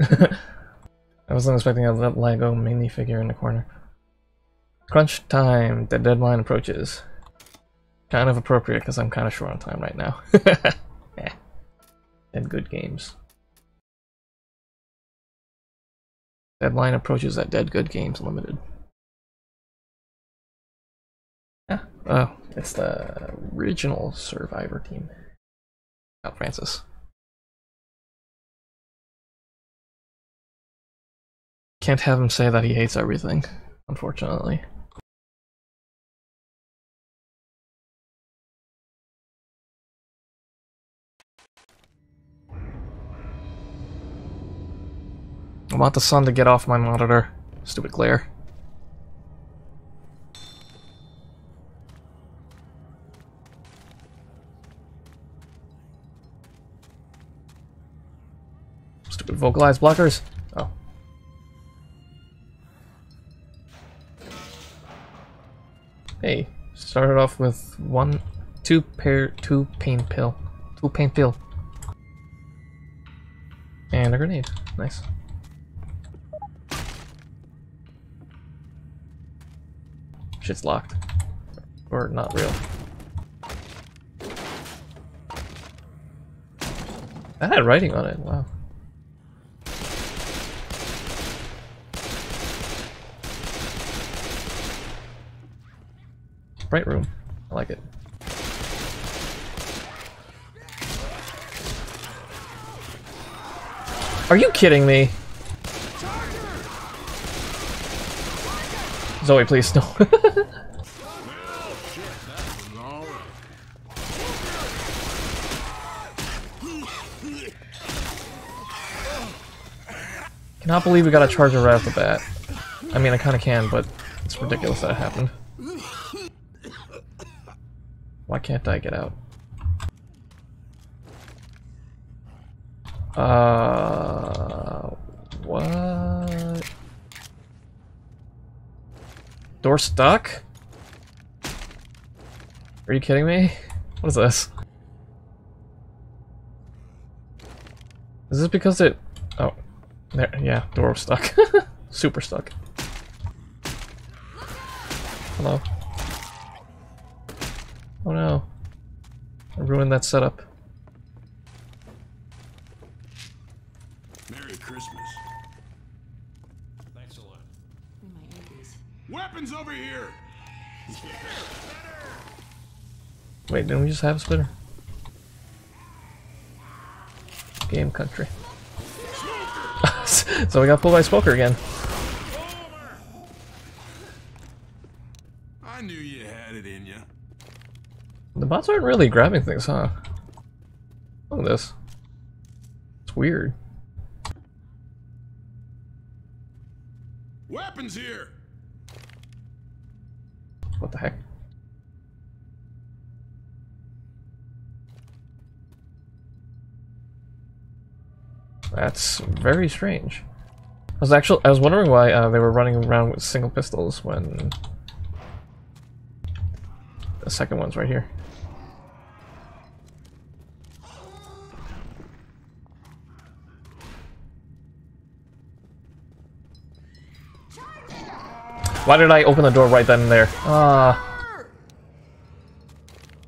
I wasn't expecting a Lego minifigure in the corner. Crunch time. The deadline approaches. Kind of appropriate because I'm kind of short on time right now. yeah. And good games. Deadline approaches at Dedgud Games Limited. Yeah. Oh, it's the original Survivor team. Not Francis. Can't have him say that he hates everything, unfortunately. I want the sun to get off my monitor. Stupid glare. Stupid vocalized blockers. Hey, started off with one, two pair, two pain pill, two pain pill, and a grenade. Nice. Shit's locked. Or not real. That had writing on it, wow. Bright room. I like it. Are you kidding me? Zoe, please, no. Cannot believe we got a charger right off the bat. I mean, I kind of can, but it's ridiculous that it happened. Why can't I get out? Uh, what? Door stuck? Are you kidding me? What is this? Is this because it... Oh. There, yeah, door stuck. Super stuck. Hello. Oh no. I ruined that setup. Merry Christmas. Thanks a lot. My 80s. Weapons over here! Wait, didn't we just have a splitter? Game country. so we got pulled by Smoker again. I knew you had it in you. The bots aren't really grabbing things, huh? Look at this. It's weird. Weapons here! What the heck? That's very strange. I was actually I was wondering why uh, they were running around with single pistols when the second one's right here. Why did I open the door right then and there? Ah.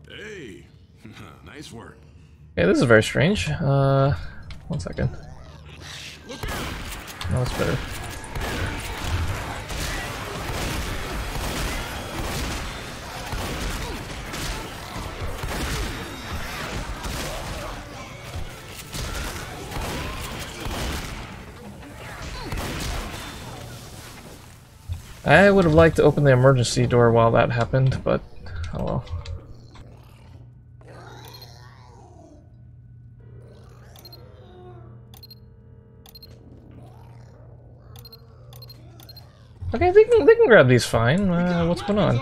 Hey, nice work. Yeah, this is very strange. Uh, one second. No, that's better. I would have liked to open the emergency door while that happened, but oh well. Okay, they can they can grab these fine. Uh, what's going on?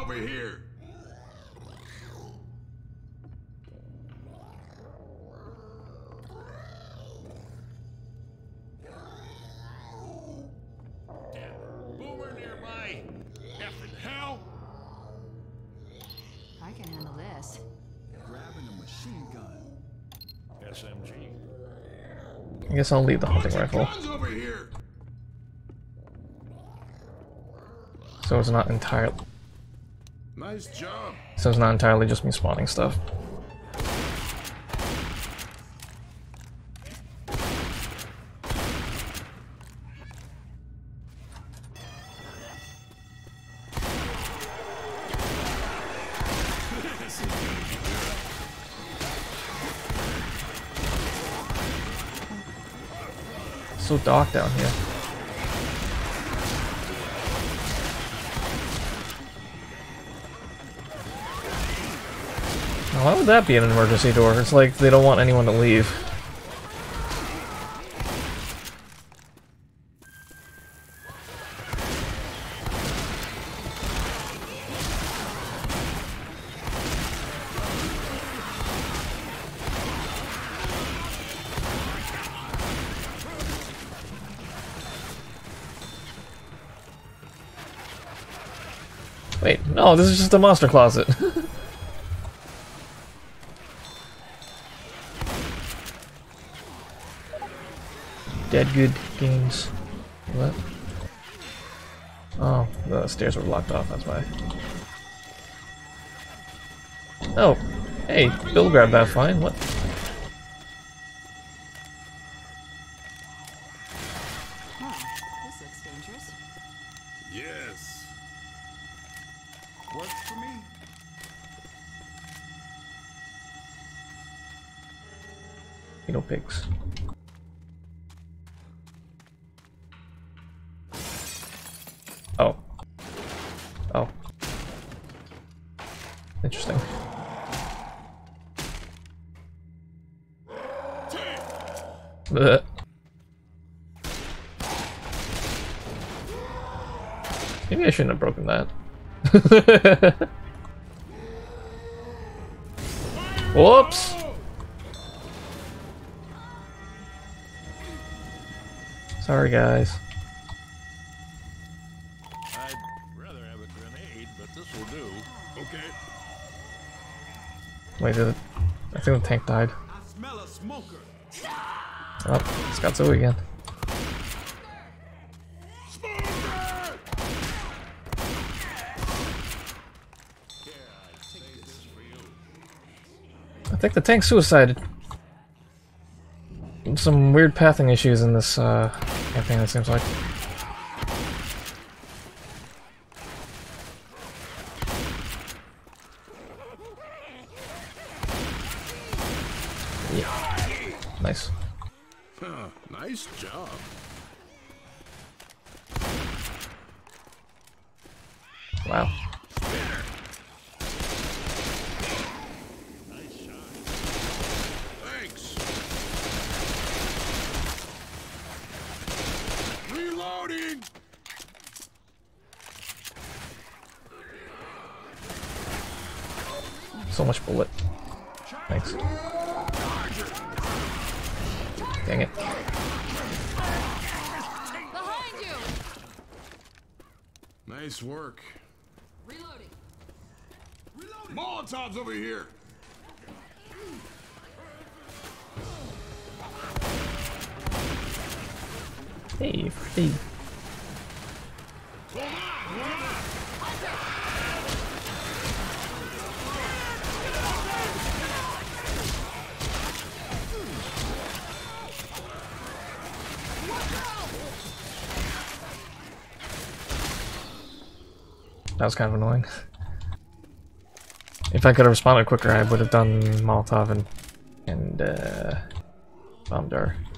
I guess I'll leave the hunting rifle. Guns over here. So it's not entirely Nice job. so it's not entirely just me spawning stuff. Dark down here. Now, why would that be an emergency door? It's like they don't want anyone to leave. Wait, no, this is just a monster closet. Dedgud games. What? Oh, the stairs were locked off, that's why. Oh, hey, Bill grabbed that fine, what? Maybe I shouldn't have broken that. Whoops! Sorry, guys. I'd rather have a grenade, but this will do. Okay. Wait, did it? I think the tank died. I smell a smoker. Oh, it's got Zoe again. Smoker! I think the tank suicided. Some weird pathing issues in this uh, campaign, it seems like. Yeah. Nice. Huh, nice job. Wow. Thanks. Reloading. So much bullet. Thanks. Dang it. Behind you! Nice work. Reloading. Molotovs over here. Hey. That was kind of annoying. If I could have responded quicker, I would have done Molotov and and uh. Let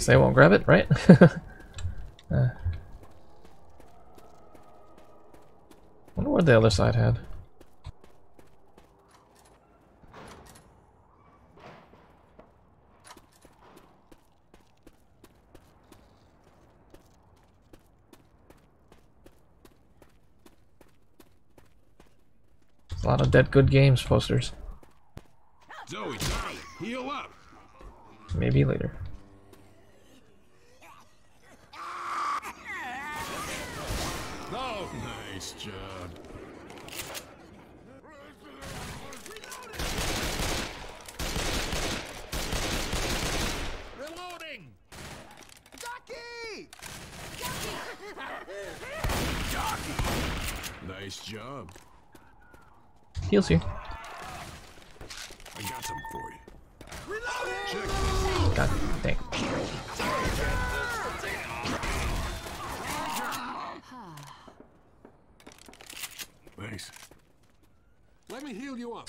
since they won't grab it, right? uh. Wonder what the other side had. There's a lot of Dedgud games posters. Zoe, Charlie, heal up. Maybe later. Nice job. Reloading! Ducky. Ducky. Nice job. Heals you.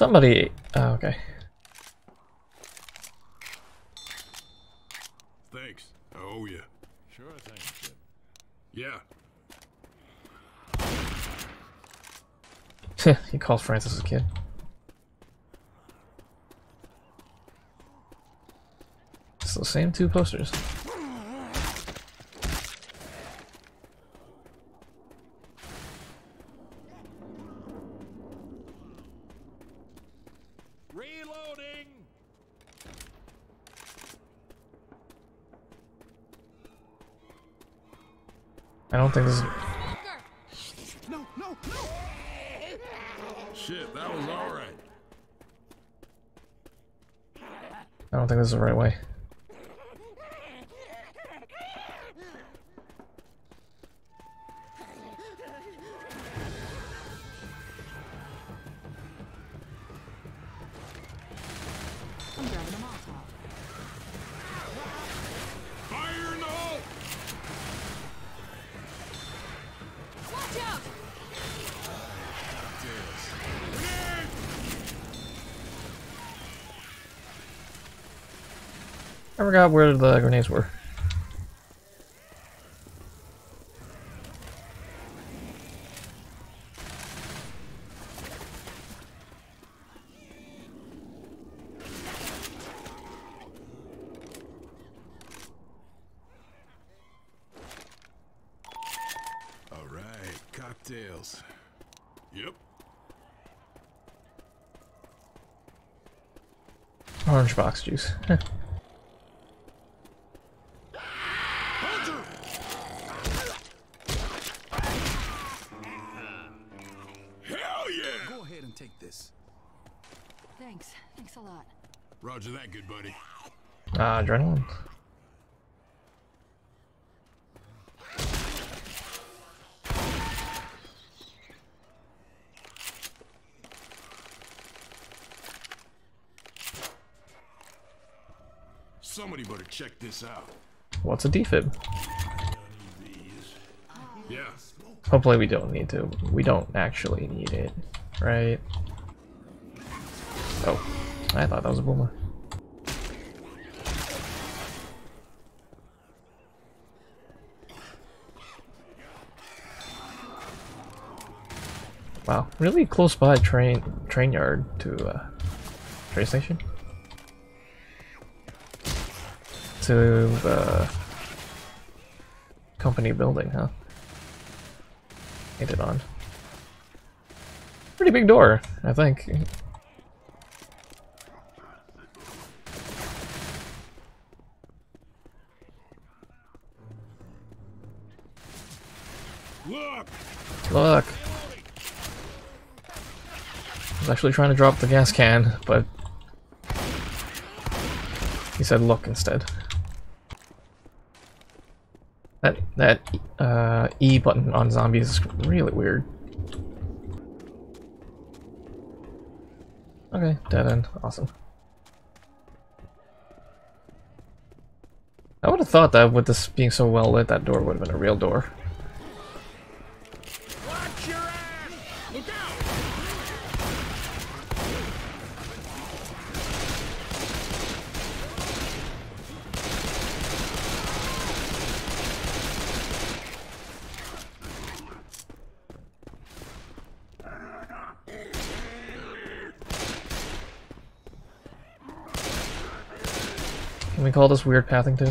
Somebody. Oh, okay. Thanks. Oh yeah. Sure thing, Yeah. he called Francis a kid. It's the same two posters. Reloading! I don't think this is. No, no, no. Shit, that was all right. I don't think this is the right way. Forgot where the grenades were. All right, cocktails. Yep. Orange box juice. Hell yeah! Go ahead and take this. Thanks. Thanks a lot. Roger that, good buddy. Adrenaline. Somebody better check this out. What's a defib? Yeah. Hopefully we don't need to. We don't actually need it, right? Oh, I thought that was a boomer. Wow, really close by train train yard to uh, train station to the company building, huh? Painted on. Pretty big door, I think. Look! Look! Actually trying to drop the gas can, but he said look instead. That that uh, E button on zombies is really weird. Okay, dead end. Awesome. I would have thought that with this being so well lit, that door would have been a real door. Watch your ass! Look out! Can we call this weird pathing too?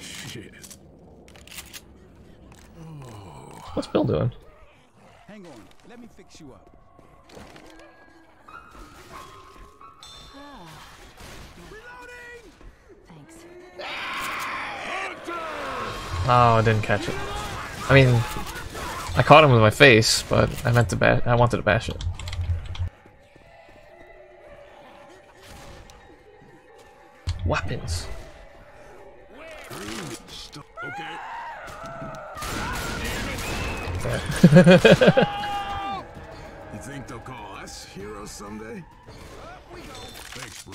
Shit. What's Bill doing? Hang on. Let me fix you up. Thanks. Oh, I didn't catch it. I mean, I caught him with my face, but I meant to bash. I wanted to bash it. Weapons. Okay. You think they'll call us heroes someday? Thanks, bro.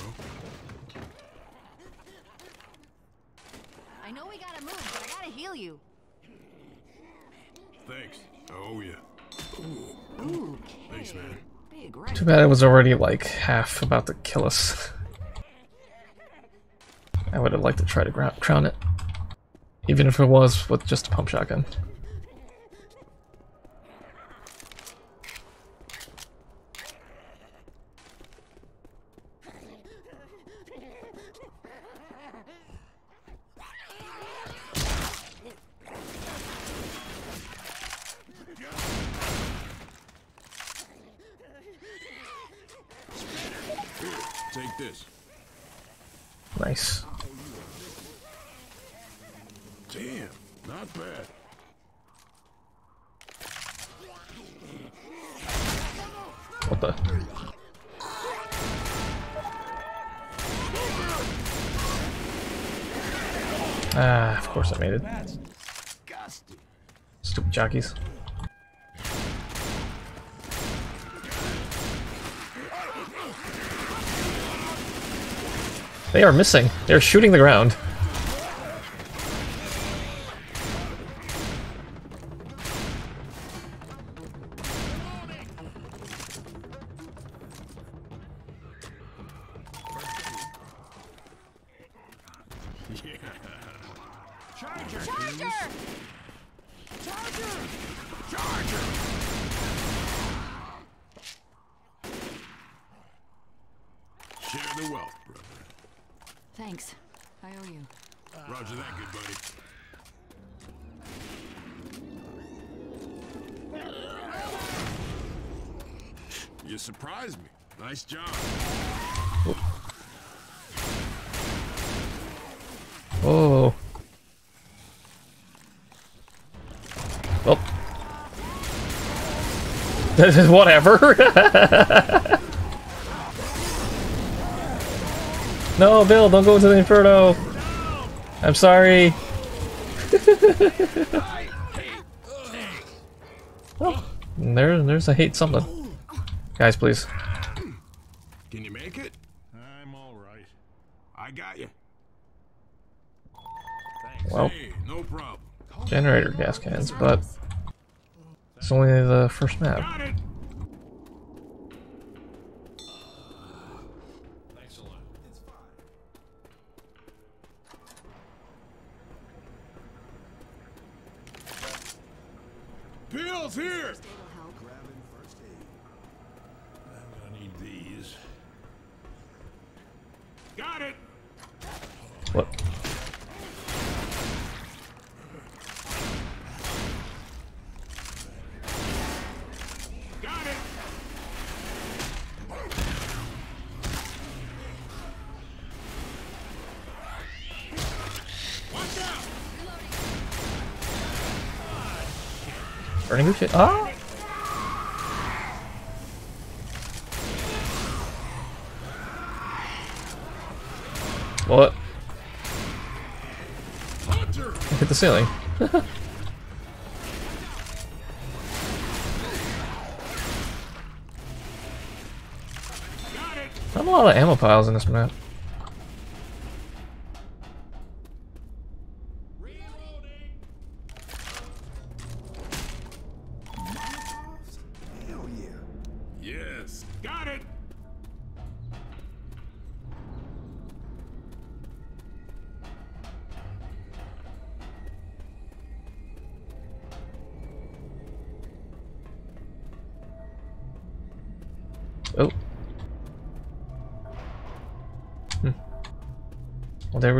I know we gotta move, but I gotta heal you. Thanks. Oh yeah. Ooh, Thanks, man. Too bad it was already like half about to kill us. I would have liked to try to crown it, even if it was with just a pump shotgun. Take this. Nice. Damn, not bad. What the? Ah, of course I made it. Stupid jockeys. They are missing. They're shooting the ground. Charger! Charger! Charger! Charger! Share the wealth, brother. Thanks. I owe you. Roger that, good buddy. You surprised me. Nice job. Whatever. no, Bill, don't go into the inferno. I'm sorry. oh, there, there's a hate something. Guys, please. Can you make it? I'm all right. I got you. Well, Hey, no problem. generator gas cans, but it's only the first map. Shit. Ah! What? Hunter. Hit the ceiling. Not a lot of ammo piles in this map.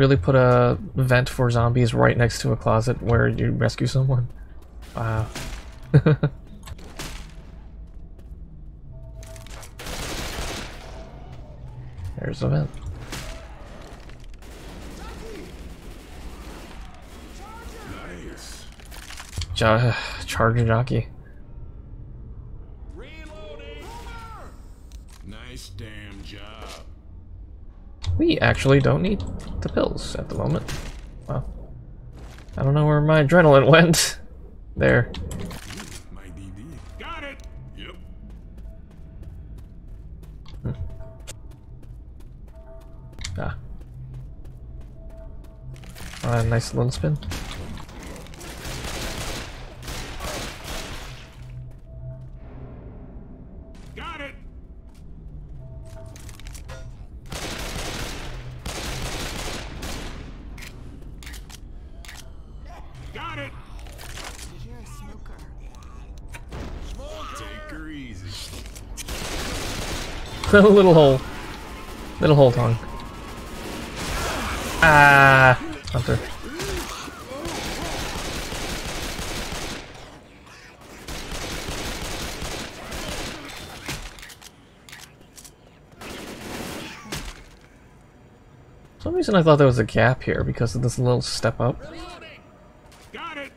Really put a vent for zombies right next to a closet where you rescue someone. Wow. There's a vent. charger jockey. We actually don't need the pills at the moment. Well, I don't know where my adrenaline went. There. My DD. Got it. Yep. Ah. Uh, nice little spin. little hole. Little hole tongue. Ah, Hunter. For some reason I thought there was a gap here because of this little step up. Reloading. Got it.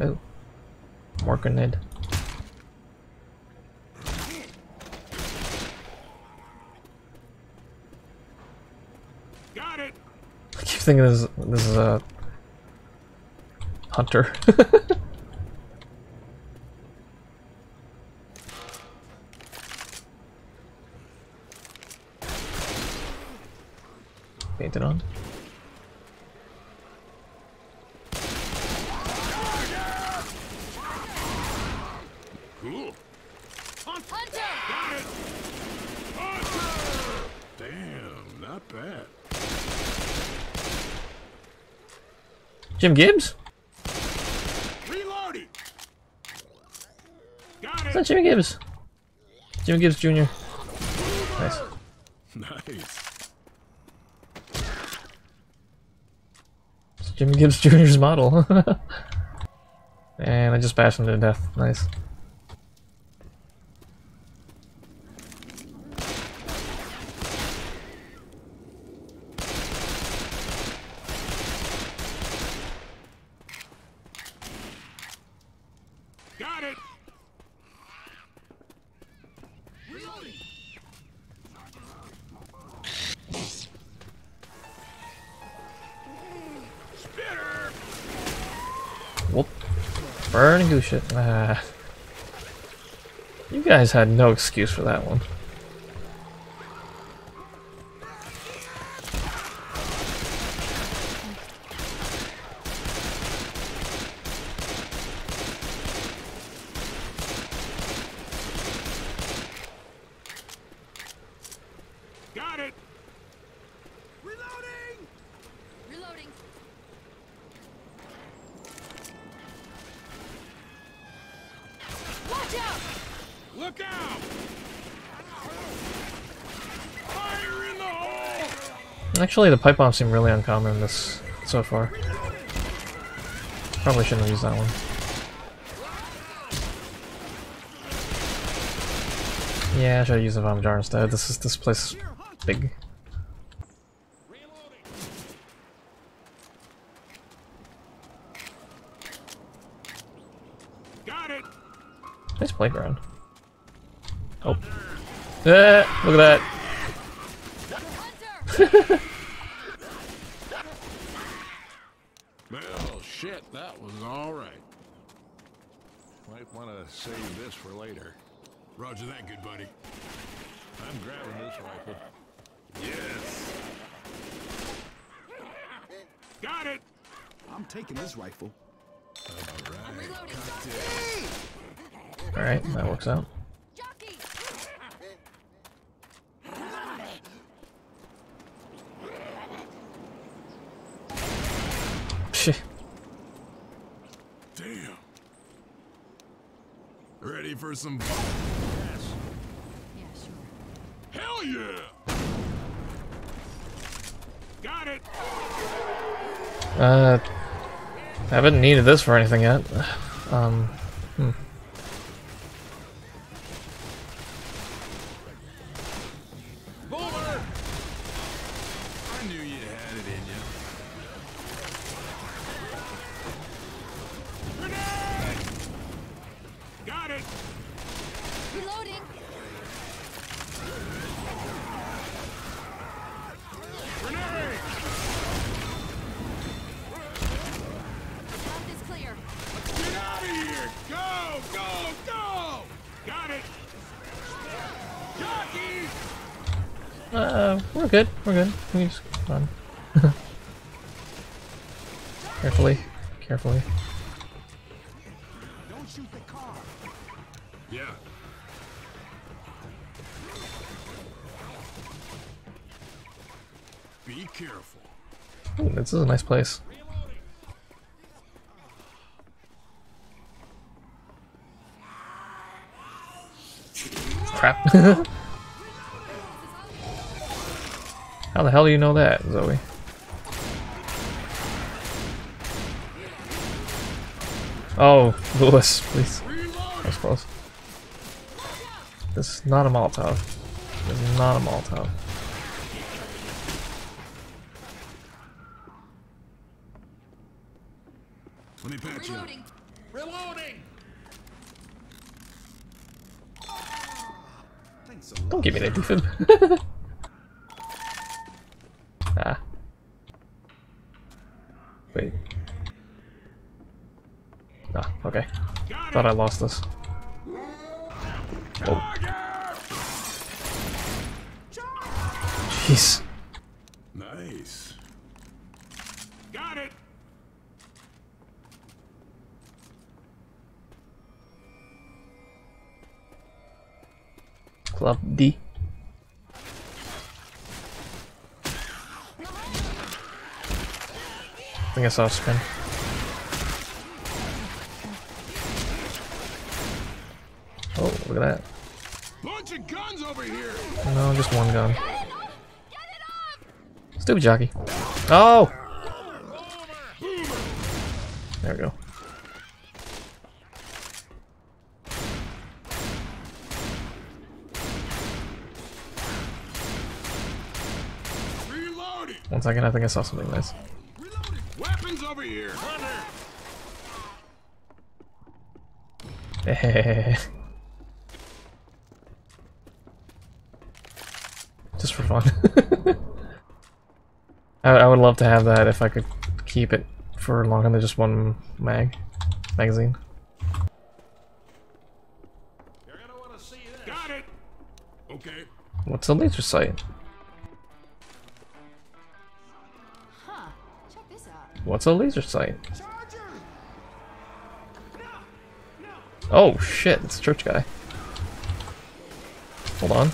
Oh. More grenade. Thinking this, this is a hunter. Painted on. Cool. Hunter! Got it. Damn, not bad. Jim Gibbs? Reloading. Got Is that Jimmy Gibbs? Jimmy Gibbs Jr. Nice. Nice. It's Jimmy Gibbs Jr.'s model. and I just bashed him to death. Nice. Shit. Ah. You guys had no excuse for that one. Got it. Reloading! Reloading. Watch out! Look out. Fire in the hole. Actually, the pipe bombs seem really uncommon in this so far. Probably shouldn't have used that one. Yeah, I should use the bomb jar instead. This is this place is big. Got it. Nice playground. Oh. Ah, look at that. Well, shit, that was all right. Might want to save this for later. Roger that, good buddy. I'm grabbing this rifle. Yes. Got it. I'm taking this rifle. Reloading. Alright, that works out. Jockey! Psh. Damn. Ready for some fun Yeah, sure. Hell yeah! Got it. Uh, haven't needed this for anything yet. Um, hmm. Boomer! I knew you had it in you. Reloading. Grenade! Path is clear. Get out of here! Go, go, go! Got it! Jockey! Uh, we're good. We're good. We just run. carefully. Carefully. Don't shoot the car. Yeah. Be careful. Ooh, this is a nice place. Crap. How the hell do you know that, Zoe? Oh, Lewis, please. That was close. This is not a Molotov. This is not a Molotov. Let me patch you up. Reloading. Reloading! Thanks a lot. Don't give me that defib. ah. Wait. Ah, okay. Thought! I lost this. Oh, jeez. Nice. Got it! Club D. I think I saw a spin. Oh, look at that. Bunch of guns over here! No, just one gun. Stupid jockey. Oh! There we go. One second, I think I saw something nice. Over here! Hunter! Eh. Just for fun. I, I would love to have that if I could keep it for longer than just one mag magazine. You're gonna wanna see this. Got it! Okay. What's the laser sight? What's a laser sight? Oh shit, it's a church guy. Hold on.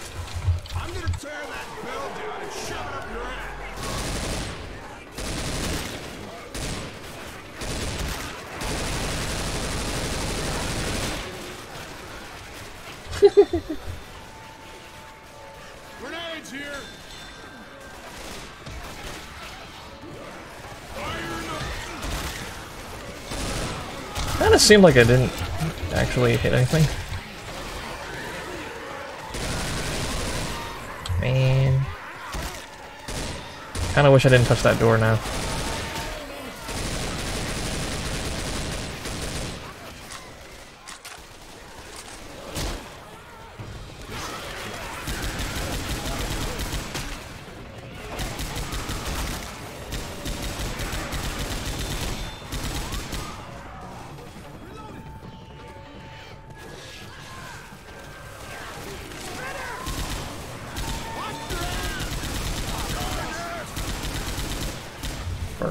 Kinda seemed like I didn't actually hit anything. Man. Kinda wish I didn't touch that door now.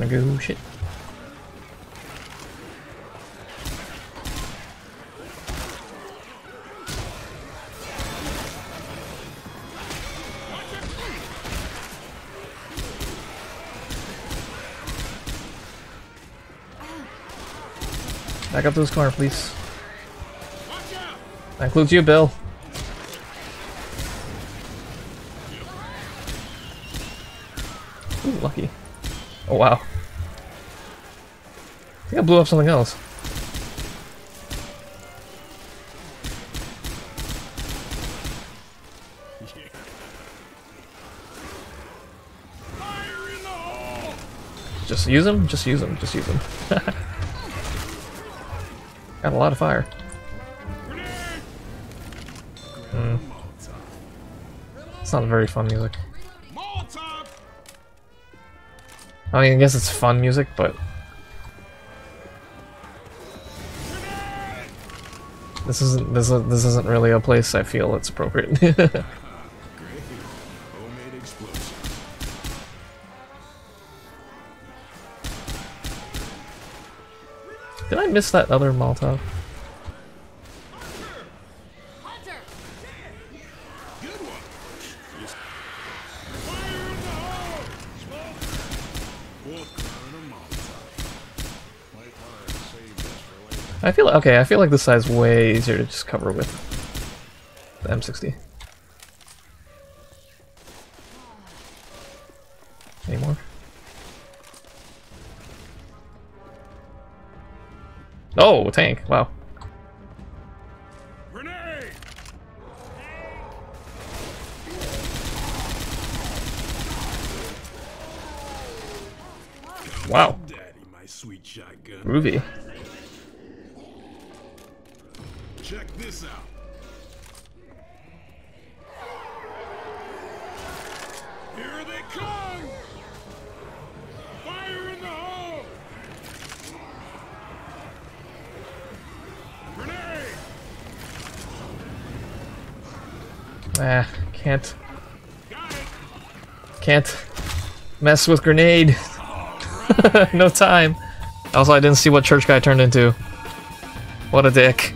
Vertigo shit. Back up to this corner, please. That includes you, Bill. Ooh, lucky. Oh wow. I think I blew up something else. Just use them, just use them, just use them. Got a lot of fire. Grenade! It's not very fun music. I mean, I guess it's fun music, but this isn't this is, this isn't really a place I feel it's appropriate. Great. Homemade explosion. Did I miss that other Molotov? Hunter! Good one. Fire in the hole! Smoke! Walk around a Molotov. Might want to save this for later. I feel okay. I feel like this side's way easier to just cover with the M60. Any more? Oh, tank! Wow. Grenade! Wow. Daddy, my sweet shotgun. Groovy. Check this out. Here they come! Fire in the hole! Grenade! Ah, can't can't mess with grenade. no time. Also, I didn't see what church guy turned into. What a dick.